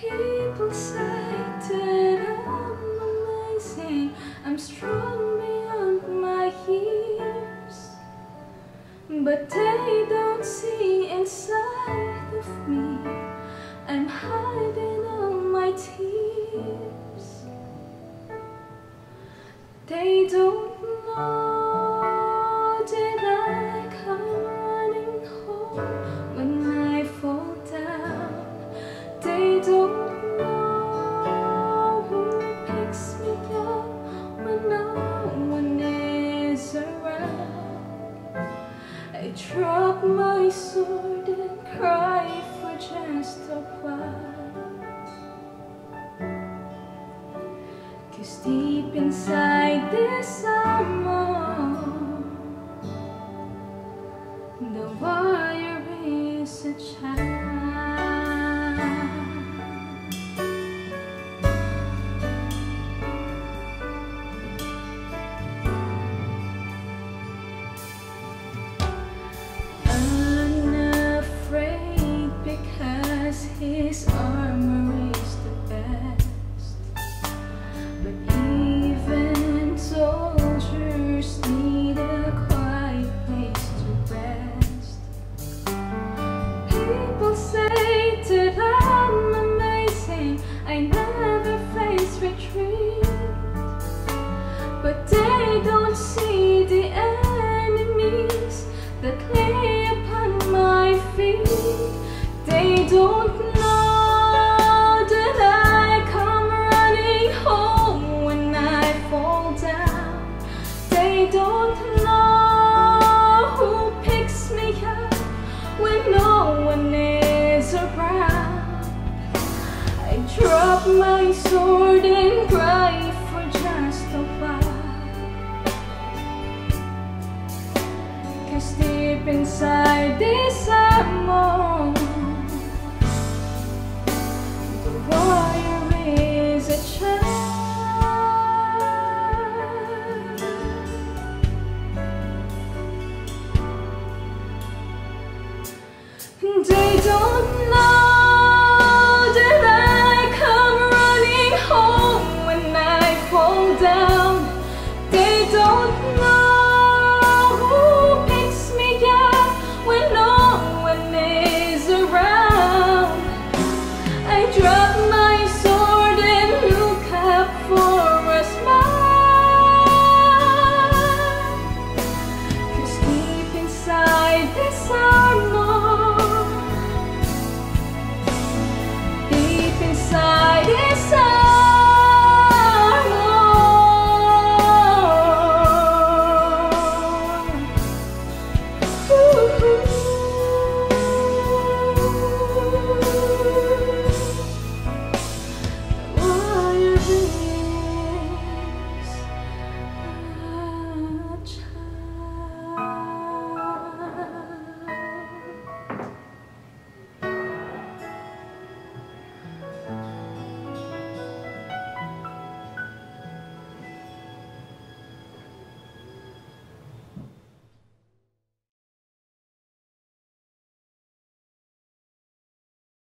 People say that I'm amazing. I'm strong beyond my years. But they don't see inside of me. I'm hiding all my tears. They don't I drop my sword and cry for just a while. Cause deep inside this armor, the warrior is a child. Don't see the enemies that lay upon my feet. They don't know that I come running home when I fall down. They don't know who picks me up when no one is around. I drop my sword and cry Cause deep inside this armor, the warrior is a child. They don't know